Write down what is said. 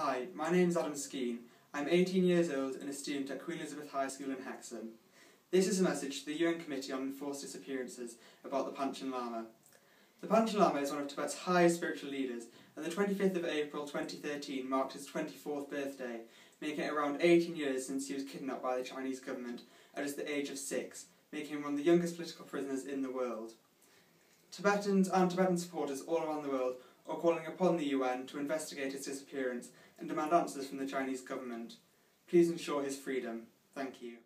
Hi, my name is Adam Skeen. I'm 18 years old and a student at Queen Elizabeth High School in Hexham. This is a message to the UN Committee on Enforced Disappearances about the Panchen Lama. The Panchen Lama is one of Tibet's highest spiritual leaders, and the 25th of April 2013 marked his 24th birthday, making it around 18 years since he was kidnapped by the Chinese government at just the age of six, making him one of the youngest political prisoners in the world. Tibetans and Tibetan supporters all around the world are calling upon the UN to investigate his disappearance and demand answers from the Chinese government. Please ensure his freedom. Thank you.